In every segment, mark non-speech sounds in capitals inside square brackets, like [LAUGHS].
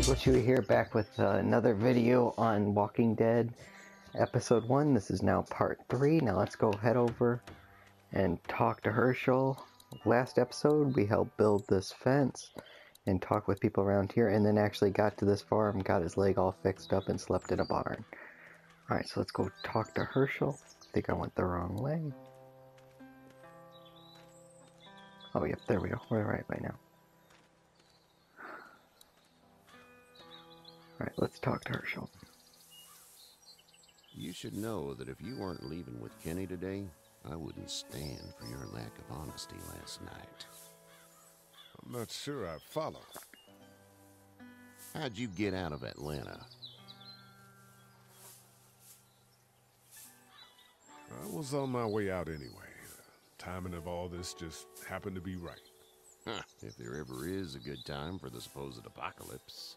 Typical Chewy here, back with uh, another video on Walking Dead Episode 1. This is now part 3. Now let's go head over and talk to Hershel. Last episode, we helped build this fence and talk with people around here, and then actually got to this farm, got his leg all fixed up, and slept in a barn. Alright, so let's go talk to Hershel. I think I went the wrong way. Oh, yep, there we go. We're right by now. Alright, let's talk to Hershel. You should know that if you weren't leaving with Kenny today, I wouldn't stand for your lack of honesty last night. I'm not sure I follow. How'd you get out of Atlanta? I was on my way out anyway. The timing of all this just happened to be right. Huh, if there ever is a good time for the supposed apocalypse.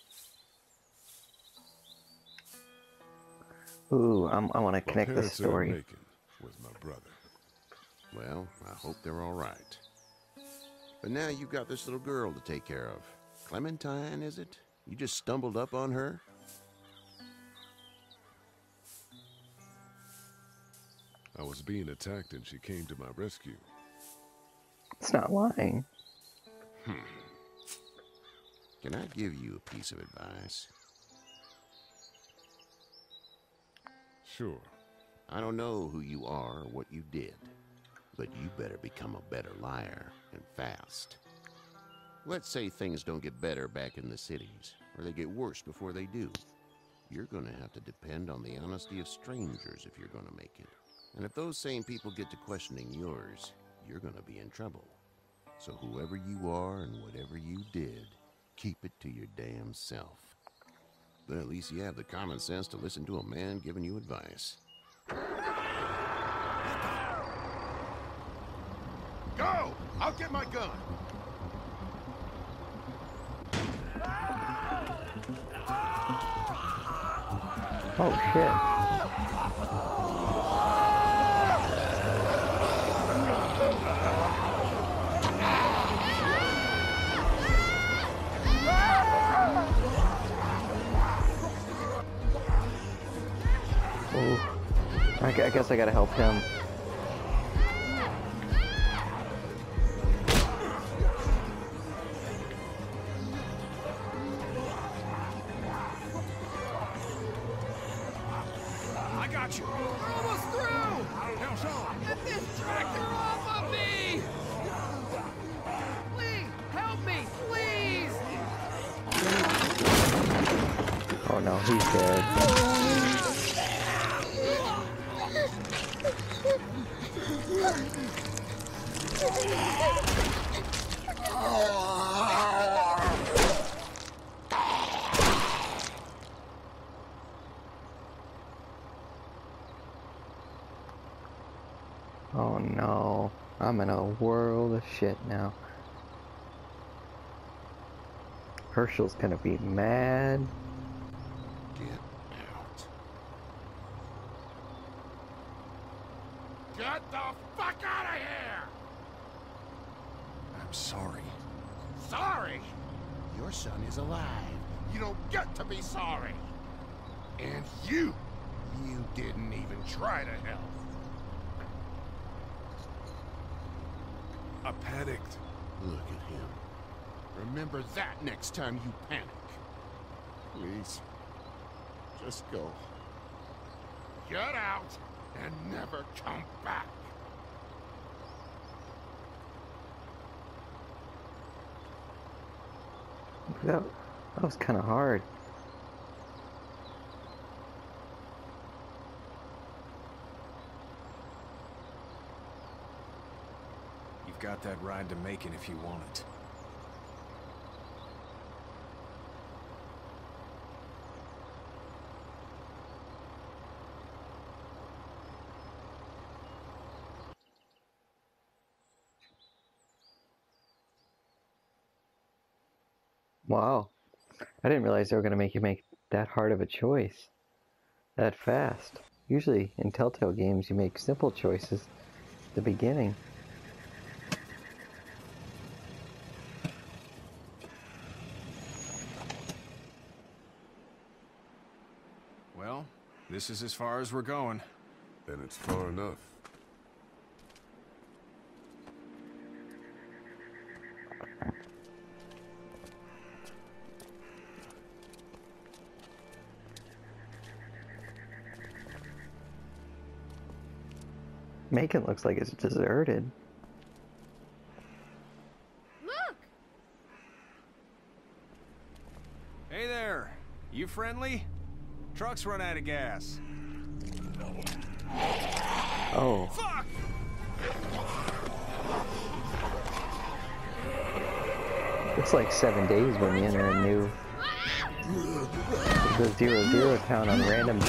Ooh, I'm, I want to connect this parents are in story. With my brother. Well, I hope they're all right. But now you've got this little girl to take care of. Clementine, is it? You just stumbled up on her? I was being attacked and she came to my rescue. It's not lying. Hmm. Can I give you a piece of advice? Sure. I don't know who you are or what you did, but you better become a better liar and fast. Let's say things don't get better back in the cities, or they get worse before they do. You're gonna have to depend on the honesty of strangers if you're gonna make it. And if those same people get to questioning yours, you're gonna be in trouble. So whoever you are and whatever you did, keep it to your damn self. But at least you have the common sense to listen to a man giving you advice. Go! I'll get my gun. Oh shit. I, I guess I gotta help him. I got you. We're almost through. Now. Get this tractor off of me! Please, help me, please! Oh no, he's dead. Oh no, I'm in a world of shit now. Hershel's gonna be mad. Get out. Get the fuck out of here! I'm sorry. Sorry? Your son is alive. You don't get to be sorry. And you, you didn't even try to help. I panicked. Look at him. Remember that next time you panic. Please. Just go. Get out and never come back. That, that was kind of hard. that ride to Macon if you want it. Wow. I didn't realize they were going to make you make that hard of a choice. That fast. Usually in Telltale games you make simple choices at the beginning. This is as far as we're going. Then it's far enough. Macon looks like it's deserted. Look! Hey there. You friendly? Truck's run out of gas. Oh, Fuck! looks like seven days when you enter a new the zero zero town on random.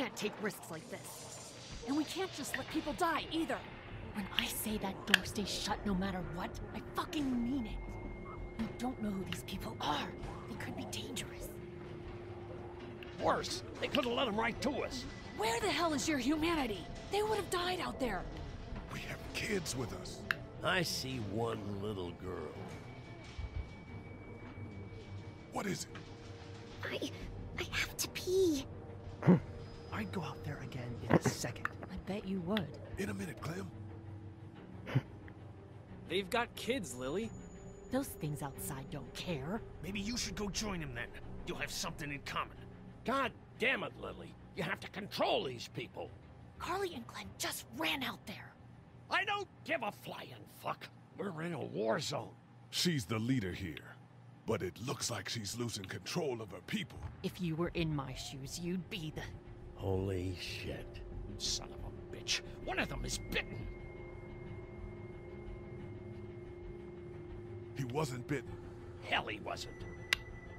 Can't take risks like this. And we can't just let people die either. When I say that door stays shut no matter what, I fucking mean it. We don't know who these people are. They could be dangerous. Worse, they could have let them right to us. Where the hell is your humanity? They would have died out there. We have kids with us. I see one little girl. What is it? I. I have to pee. [LAUGHS] I'd go out there again in a second. I bet you would. In a minute, Clem. [LAUGHS] They've got kids, Lily. Those things outside don't care. Maybe you should go join them then. You'll have something in common. God damn it, Lily. You have to control these people. Carley and Glenn just ran out there. I don't give a flying fuck. We're in a war zone. She's the leader here. But it looks like she's losing control of her people. If you were in my shoes, you'd be the. Holy shit. Son of a bitch. One of them is bitten. He wasn't bitten. Hell, he wasn't.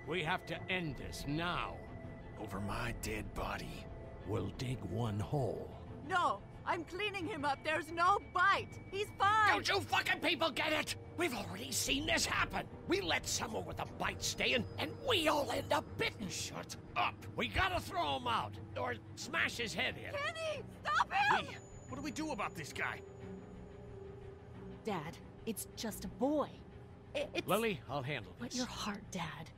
We have to end this now. Over my dead body. We'll dig one hole. No, I'm cleaning him up. There's no bite. He's fine. Don't you fucking people get it? We've already seen this happen. We let someone with a bite stay in, and we all end up bitten. Shut up. We gotta throw him out, or smash his head in. Kenny, stop him! Hey, what do we do about this guy? Dad, it's just a boy. It's. Lily, I'll handle But your heart, Dad.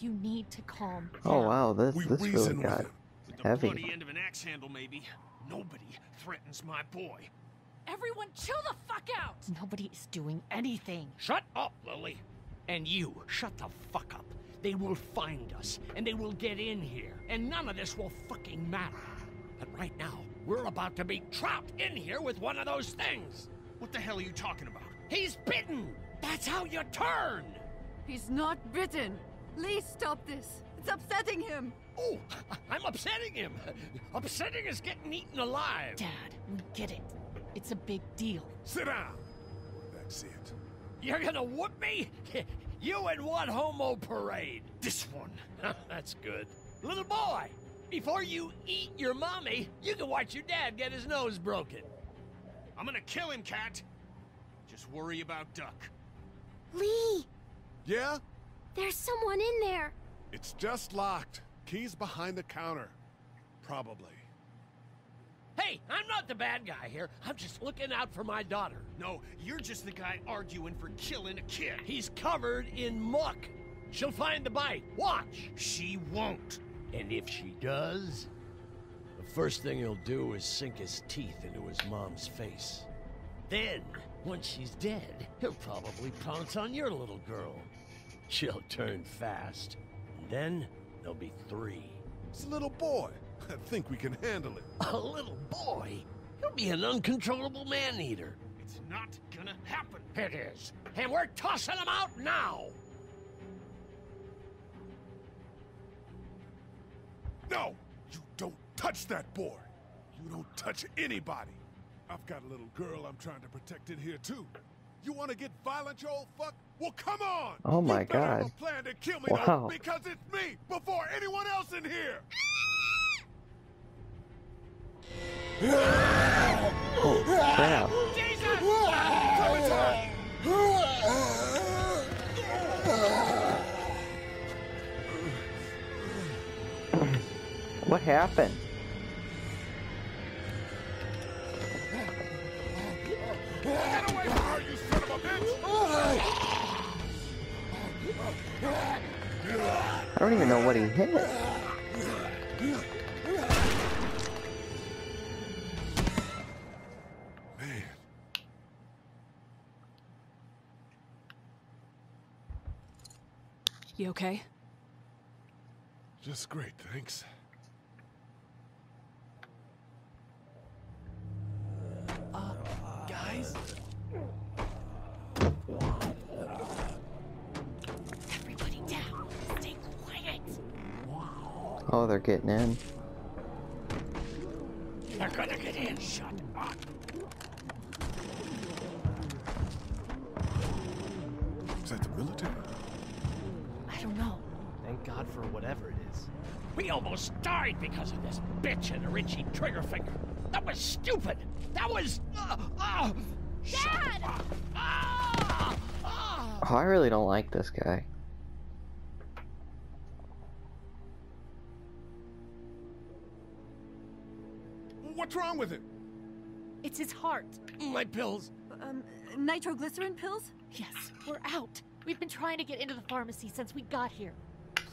You need to calm oh, Down. Oh wow, this We this really reason with got him. With the heavy. bloody end of an axe handle, maybe. Nobody threatens my boy. Everyone, chill the fuck out! Nobody is doing anything. Shut up, Lily. And you, shut the fuck up. They will find us, and they will get in here, and none of this will fucking matter. But right now, we're about to be trapped in here with one of those things. What the hell are you talking about? He's bitten! That's how you turn! He's not bitten. Please stop this. It's upsetting him. Oh, [LAUGHS] I'm upsetting him. [LAUGHS] Upsetting is getting eaten alive. Dad, we get it. It's a big deal. Sit down. That's it. You're gonna whoop me? [LAUGHS] You and what homo parade? This one. [LAUGHS] That's good. Little boy, before you eat your mommy, you can watch your dad get his nose broken. I'm gonna kill him, Kat. Just worry about Duck. Lee, Yeah? there's someone in there. It's just locked. Keys behind the counter. Probably. Hey, I'm not the bad guy here. I'm just looking out for my daughter. No, you're just the guy arguing for killing a kid. He's covered in muck. She'll find the bite. Watch. She won't. And if she does, the first thing he'll do is sink his teeth into his mom's face. Then, once she's dead, he'll probably pounce on your little girl. She'll turn fast. And then there'll be three. It's a little boy. I [LAUGHS] think we can handle it. A little boy? He'll be an uncontrollable man-eater. It's not gonna happen. It is. And we're tossing him out now. No! You don't touch that boy! You don't touch anybody. I've got a little girl I'm trying to protect in here too. You want to get violent, you old fuck? Well, come on! Oh my you God. a plan to kill me Wow. though, because it's me before anyone else in here. What happened? Get away from her, you son of a bitch! I don't even know what he hit. You okay? just great, thanks. Guys? Everybody down. Stay quiet. Oh, they're getting in. We almost died because of this bitch and her itchy trigger finger. That was stupid. That was. Uh, uh, Dad! ah, ah. Oh, I really don't like this guy. What's wrong with him? It's his heart. My pills. Um, nitroglycerin pills? Yes, we're out. We've been trying to get into the pharmacy since we got here.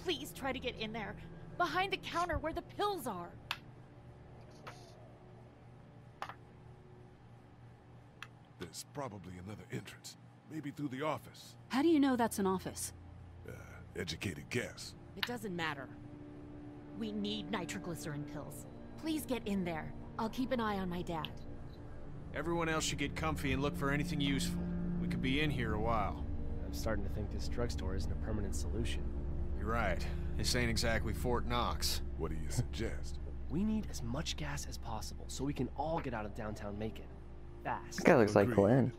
Please try to get in there. Behind the counter where the pills are. There's probably another entrance. Maybe through the office. How do you know that's an office? Uh, educated guess. It doesn't matter. We need nitroglycerin pills. Please get in there. I'll keep an eye on my dad. Everyone else should get comfy and look for anything useful. We could be in here a while. I'm starting to think this drugstore isn't a permanent solution. You're right. This ain't exactly Fort Knox. What do you suggest? We need as much gas as possible so we can all get out of downtown Macon. Fast. This guy looks like Glenn.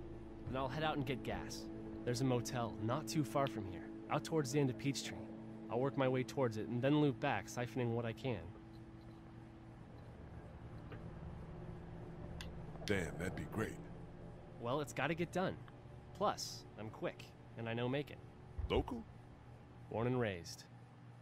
And I'll head out and get gas. There's a motel not too far from here, out towards the end of Peachtree. I'll work my way towards it and then loop back, siphoning what I can. Damn, that'd be great. Well, it's gotta get done. Plus, I'm quick, and I know Macon. Local? Born and raised.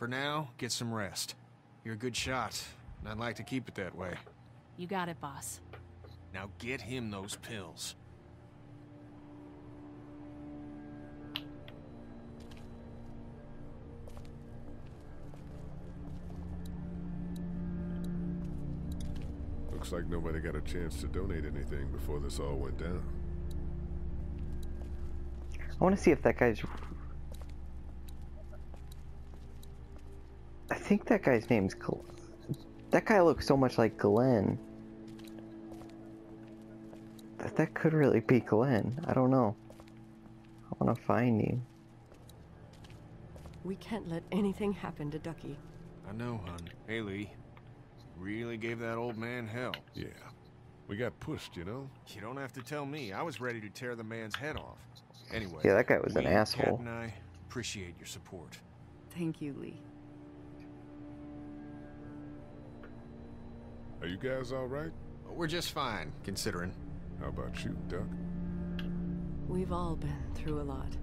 For now, get some rest. You're a good shot, and I'd like to keep it that way. You got it, boss. Now get him those pills. Looks like nobody got a chance to donate anything before this all went down. I want to see if that guy's. Think that guy's name's. Gl- That guy looks so much like Glenn. That that could really be Glenn. I don't know. I want to find him. We can't let anything happen to Ducky. I know, hon. Hey, Lee. Really gave that old man hell. Yeah. We got pushed, you know? You don't have to tell me. I was ready to tear the man's head off. Anyway. Yeah, that guy was an asshole. Kat and I appreciate your support. Thank you, Lee. Are you guys all right? We're just fine, considering. How about you, Duck? We've all been through a lot.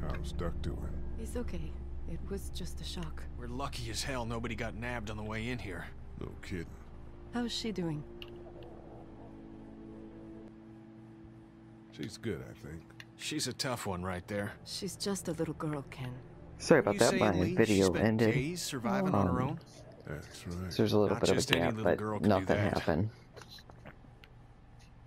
How's Duck doing? He's okay. It was just a shock. We're lucky as hell nobody got nabbed on the way in here. No kidding. How's she doing? She's good, I think. She's a tough one right there. She's just a little girl, Ken. Sorry about you that. My Lee? Video ended. days surviving on her Um, own? That's right. So there's a little Not bit of a gap, but girl can do nothing happened.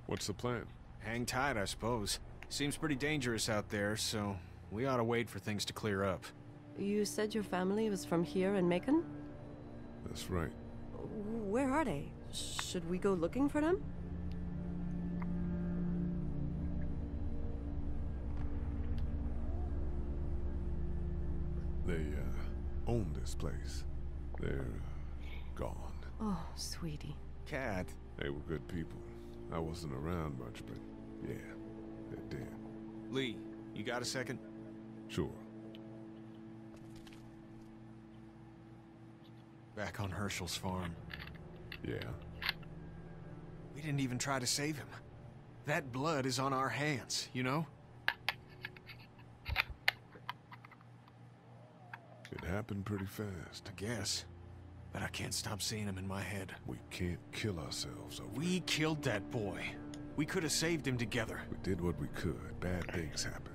What's the plan? Hang tight, I suppose. Seems pretty dangerous out there, so we ought to wait for things to clear up. You said your family was from here in Macon? That's right. Where are they? Should we go looking for them? Own this place. They're uh, gone. Oh, sweetie. Kat. They were good people. I wasn't around much, but yeah, they're dead. Lee, you got a second? Sure. Back on Hershel's farm. Yeah. We didn't even try to save him. That blood is on our hands, you know? It happened pretty fast. I guess. But I can't stop seeing him in my head. We can't kill ourselves over We killed that boy. We could have saved him together. We did what we could. Bad things happen.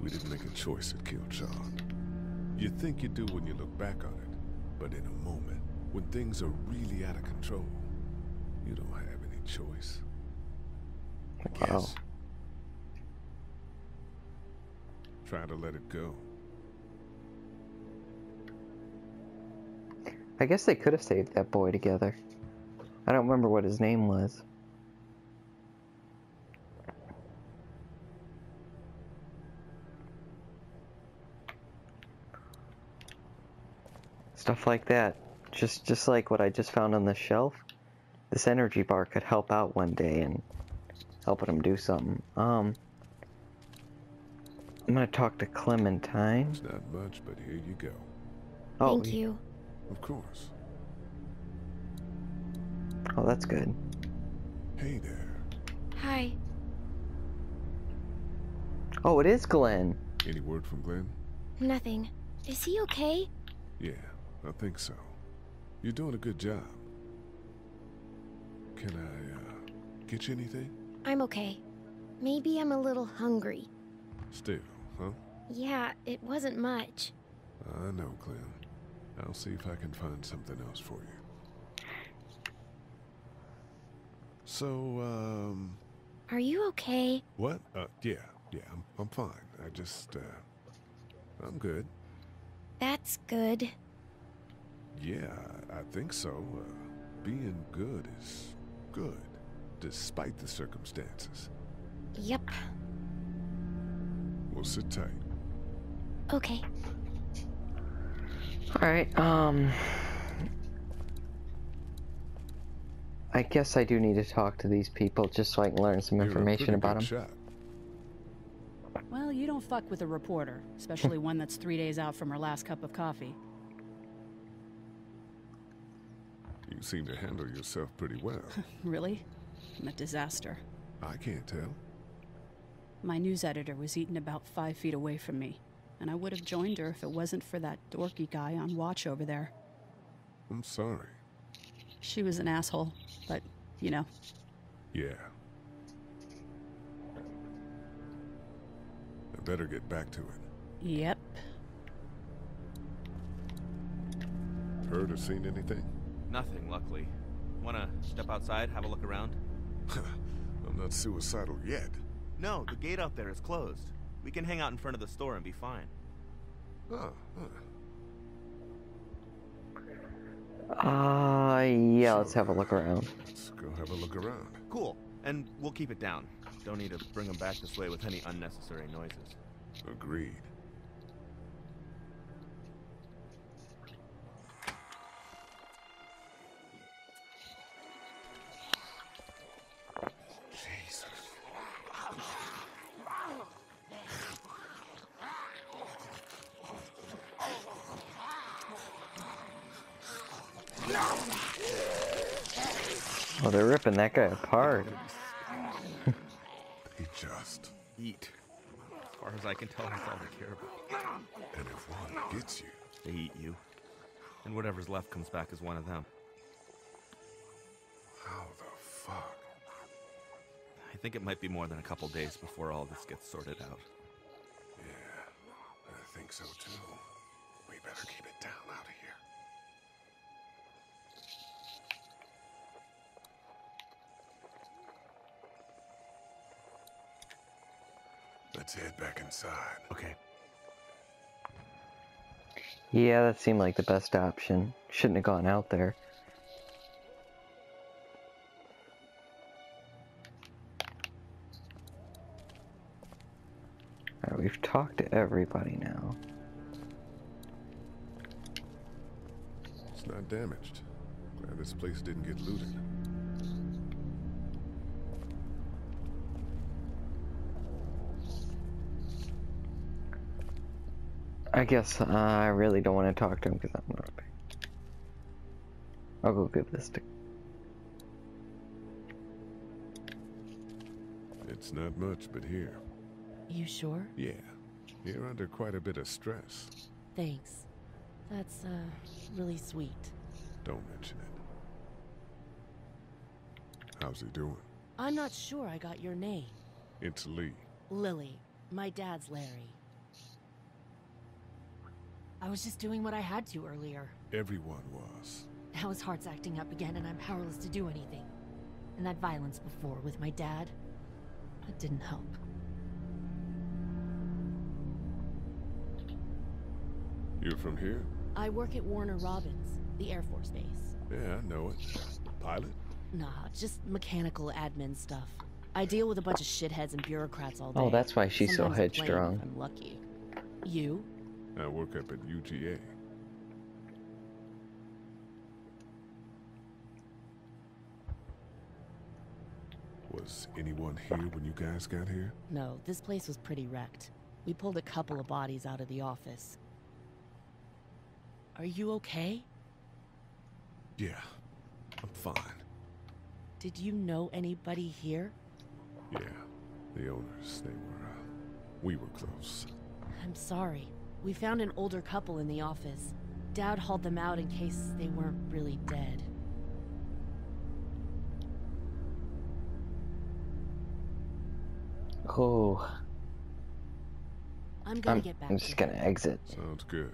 We didn't make a choice that killed Shawn. You think you do when you look back on it, but in a moment, when things are really out of control, you don't have any choice. I Wow. Try to let it go. I guess they could have saved that boy together. I don't remember what his name was. Stuff like that. Just just like what I just found on the shelf. This energy bar could help out one day and helping him do something. Um I'm gonna talk to Clementine. It's not much, but here you go. Oh, Thank you. Of course. Oh, that's good. Hey there. Hi. Oh, it is Glenn. Any word from Glenn? Nothing. Is he okay? Yeah, I think so. You're doing a good job. Can I, uh, get you anything? I'm okay. Maybe I'm a little hungry. Still, huh? Yeah, it wasn't much. I know, Glenn. I'll see if I can find something else for you. So, um, Are you okay? what? Uh, yeah, yeah, I'm, I'm fine. I just, uh, I'm good. That's good. Yeah, I think so. Uh, being good is good, despite the circumstances. Yep. We'll sit tight. Okay. Alright, um. I guess I do need to talk to these people just so I can learn some You're information about them. shot. Well, you don't fuck with a reporter, especially one that's three days out from her last cup of coffee. You seem to handle yourself pretty well. [LAUGHS] really? I'm a disaster. I can't tell. My news editor was eaten about five feet away from me, and I would have joined her if it wasn't for that dorky guy on watch over there. I'm sorry. She was an asshole, but, you know, Yeah. I better get back to it. yep. Heard or seen anything? Nothing, luckily. Wanna step outside, have a look around? [LAUGHS] I'm not suicidal yet. No, the gate out there is closed. We can hang out in front of the store and be fine. Oh, Uh, yeah, let's have a look around. Let's go have a look around. Cool. And we'll keep it down. Don't need to bring them back this way with any unnecessary noises. Agreed. Oh, they're ripping that guy apart. They just. Eat. As far as I can tell, that's all they care about. And if one gets you, They eat you. And whatever's left comes back as one of them. how the fuck? I think it might be more than a couple days before all this gets sorted out. Inside. Okay. Yeah, that seemed like the best option. Shouldn't have gone out there. Alright, we've talked to everybody now. It's not damaged. Glad this place didn't get looted. I guess uh, I really don't want to talk to him because I'm not. I'll go give this to. It's not much, but here. You sure? Yeah. You're under quite a bit of stress. Thanks. That's, uh, really sweet. Don't mention it. How's he doing? I'm not sure I got your name. It's Lee. Lily. My dad's Larry. I was just doing what I had to earlier. Everyone was. Now his heart's acting up again and I'm powerless to do anything. And that violence before with my dad, that didn't help. You're from here? I work at Warner Robins, the Air Force Base. Yeah, I know it. Pilot? Nah, just mechanical admin stuff. I deal with a bunch of shitheads and bureaucrats all oh, day. Oh, that's why she's so Sometimes I plane headstrong. I'm lucky. You? I work up at UGA. Was anyone here when you guys got here? No, this place was pretty wrecked. We pulled a couple of bodies out of the office. Are you okay? Yeah, I'm fine. Did you know anybody here? Yeah, the owners, they were, uh, we were close. I'm sorry. We found an older couple in the office. Dad hauled them out in case they weren't really dead. Oh, I'm gonna I'm, get back I'm just gonna exit. Sounds good.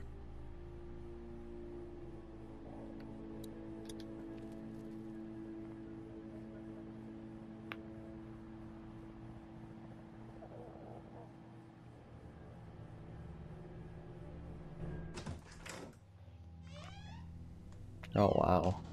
Oh wow.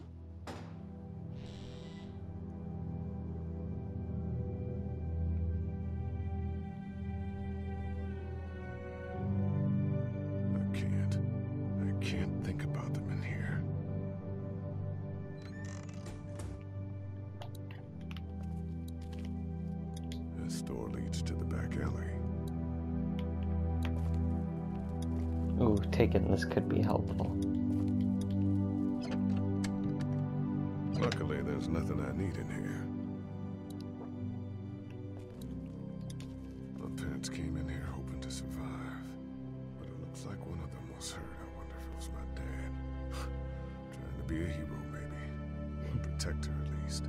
Maybe. Or protector, at least.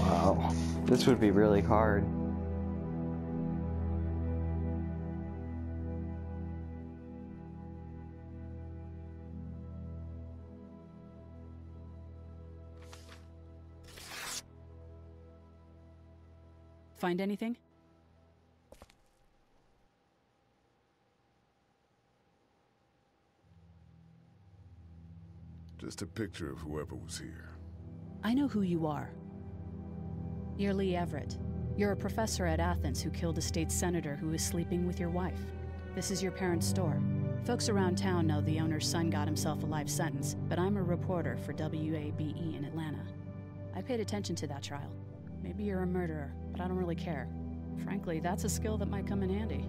Wow, this would be really hard. Find anything? Just a picture of whoever was here. I know who you are. You're Lee Everett. You're a professor at Athens who killed a state senator who was sleeping with your wife. This is your parents' store. Folks around town know the owner's son got himself a life sentence, but I'm a reporter for WABE in Atlanta. I paid attention to that trial. Maybe you're a murderer, but I don't really care. Frankly, that's a skill that might come in handy.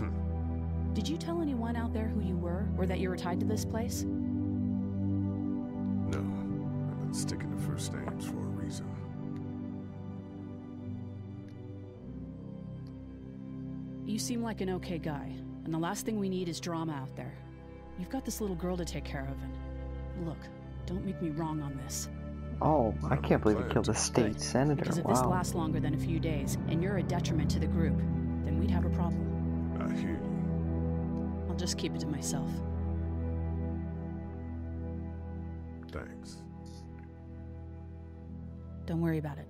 [LAUGHS] Did you tell anyone out there who you were, or that you were tied to this place? No, I've been sticking to first names for a reason. You seem like an okay guy, and the last thing we need is drama out there. You've got this little girl to take care of, and look, don't make me wrong on this. Oh, I can't believe he killed a state senator. Because if this lasts longer than a few days, and you're a detriment to the group, then we'd have a problem. I hear you. I'll just keep it to myself. Thanks. Don't worry about it.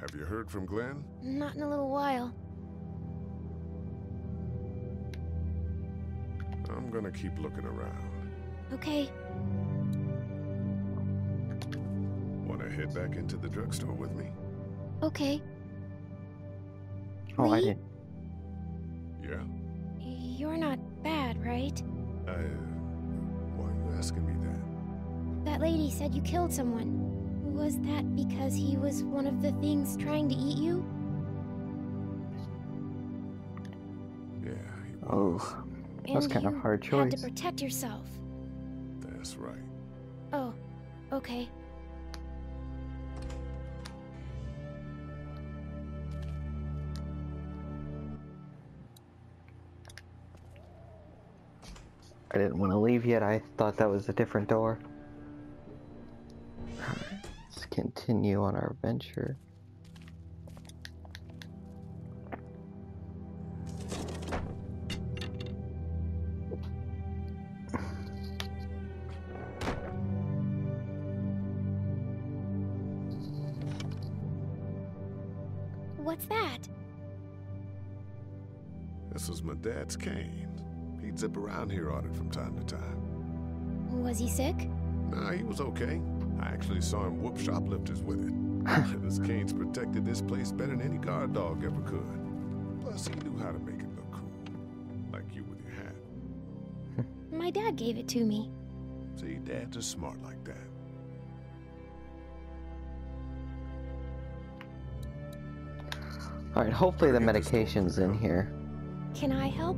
Have you heard from Glenn? Not in a little while. I'm gonna keep looking around. Okay. Wanna head back into the drugstore with me? Okay. Oh, I didn't. Yeah? You're not bad, right? I, uh, why are you asking me that? That lady said you killed someone. Was that because he was one of the things trying to eat you? Yeah, Oh, that's and kind of you hard Had to protect yourself. that's right. Oh, okay. I didn't want to leave yet. I thought that was a different door. Alright, let's continue on our adventure. What's that? This is my dad's cane. He'd zip around here on it from time to time. Was he sick? Nah, he was okay. I actually saw him whoop shoplifters with it. [LAUGHS] this cane's protected this place better than any guard dog ever could. Plus, he knew how to make it look cool. Like you with your hat. [LAUGHS] My dad gave it to me. See, dads are smart like that. Alright, hopefully the medication's in here. Can I help?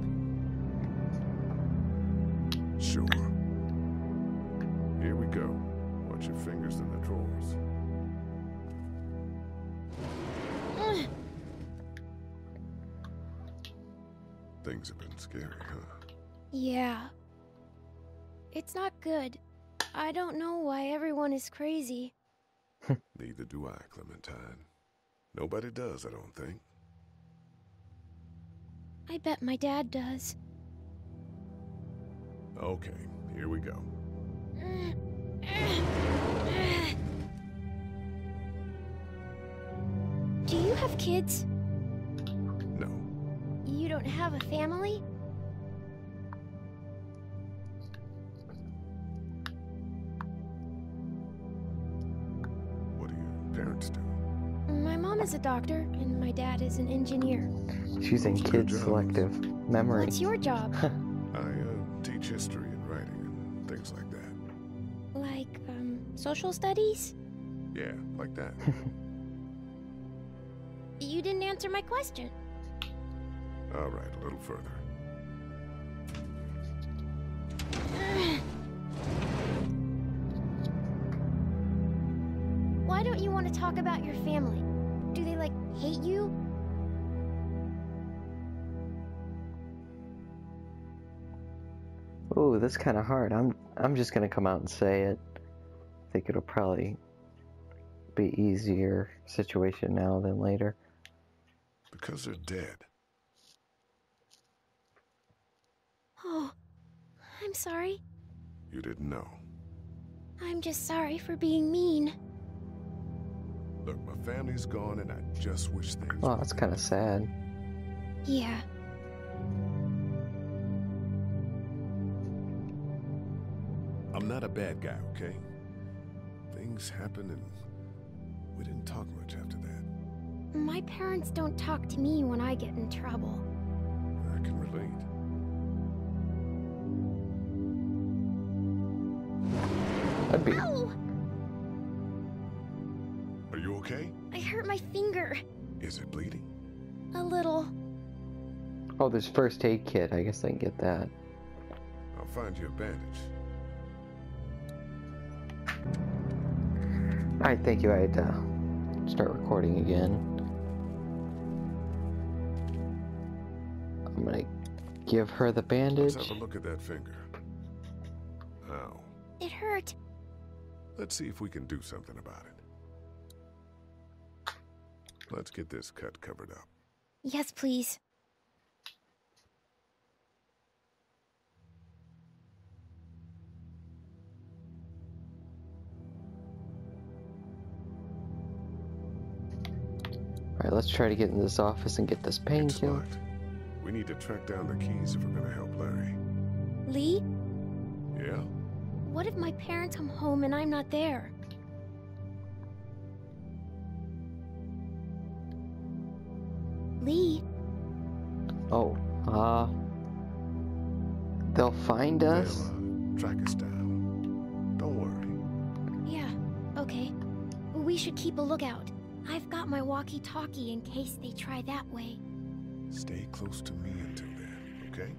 Sure. Here we go. Watch your fingers in the drawers. Things have been scary, huh? Yeah. It's not good. I don't know why everyone is crazy. [LAUGHS] Neither do I, Clementine. Nobody does, I don't think. I bet my dad does. Okay, here we go. Do you have kids? No. You don't have a family? What do your parents do? My mom is a doctor, and my dad is an engineer. She's in kids selective memory. What's your job? [LAUGHS] I teach history and writing and things like that. like, um, social studies? Yeah, like that. [LAUGHS] You didn't answer my question. All right, a little further. Why don't you want to talk about your family? Do they, like, hate you? That's kind of hard. I'm I'm just gonna come out and say it. I think it'll probably be easier situation now than later. Because they're dead. Oh, I'm sorry. You didn't know. I'm just sorry for being mean. Look, my family's gone and I just wish things Oh, that's kind of sad. Yeah. Not a bad guy, okay? Things happen and we didn't talk much after that. My parents don't talk to me when I get in trouble. I can relate. That'd be. Ow! Are you okay? I hurt my finger. Is it bleeding? A little. Oh, there's first aid kit. I guess I can get that. I'll find you a bandage. Alright, thank you. I had to start recording again. I'm gonna give her the bandage. Let's have a look at that finger. Ow. It hurt. Let's see if we can do something about it. Let's get this cut covered up. Yes, please. Alright, let's try to get in this office and get this pain It's We need to track down the keys if we're gonna help Larry. Lee, Yeah? what if my parents come home and I'm not there? Lee, Oh, uh. They'll find us? They'll, uh, track us down. Don't worry. yeah, okay. We should keep a lookout. I've got my walkie-talkie in case they try that way. Stay close to me until then, okay?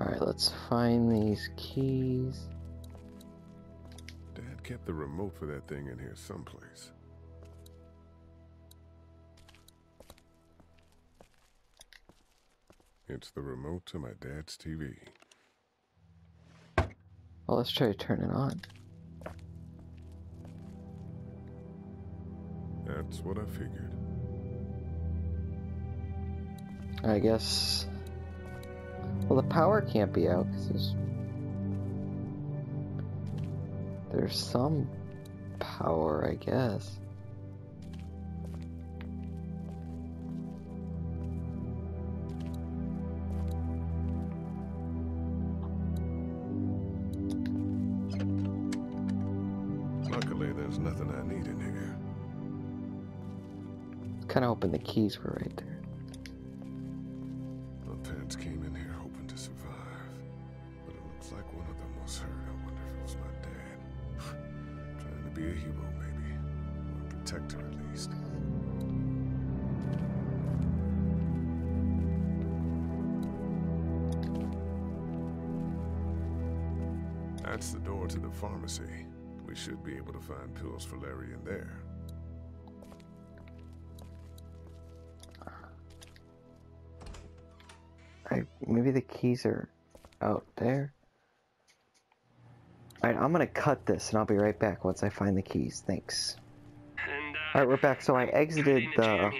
Alright, let's find these keys. Kept the remote for that thing in here someplace. It's the remote to my dad's TV. Well, let's try to turn it on. That's what I figured. I guess. Well, the power can't be out because there's. There's some power, I guess. Luckily, there's nothing I need in here. Kind of hoping the keys were right there. The parents came in here be a hero, maybe. Or a protector, at least. That's the door to the pharmacy. We should be able to find pills for Larry in there. I maybe the keys are out there. Alright, I'm gonna cut this and I'll be right back once I find the keys. Thanks. Alright, we're back. So I exited the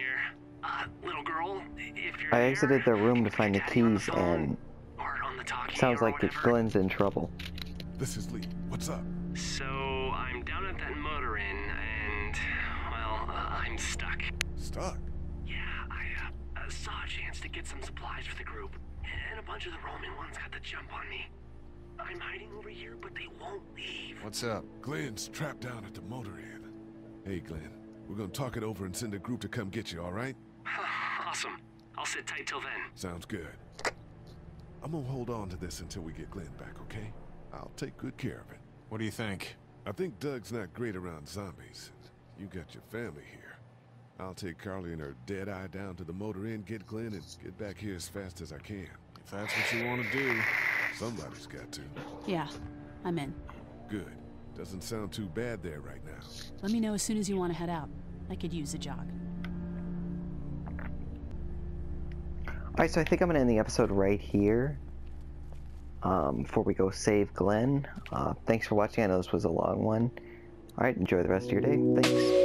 little girl, if you're I exited the room to find the keys and sounds like that Glenn's in trouble. This is Lee. What's up? So I'm down at that motor inn, and well, uh, I'm stuck. Stuck? Yeah, I uh, uh, saw a chance to get some supplies for the group, and a bunch of the Roman ones got the jump on me. I'm hiding over here, but they won't leave. What's up? Glenn's trapped down at the motor inn. Hey, Glenn. We're gonna talk it over and send a group to come get you, all right? [LAUGHS] awesome. I'll sit tight till then. Sounds good. I'm gonna hold on to this until we get Glenn back, okay? I'll take good care of it. What do you think? I think Doug's not great around zombies. You got your family here. I'll take Carley and her dead eye down to the motor inn, get Glenn, and get back here as fast as I can. If that's what you want to do. Somebody's got to. Yeah, I'm in. Good. Doesn't sound too bad there right now. Let me know as soon as you want to head out. I could use a jog. Alright, so I think I'm gonna end the episode right here. Um, before we go save Glenn. Uh, thanks for watching. I know this was a long one. Alright, enjoy the rest of your day. Thanks.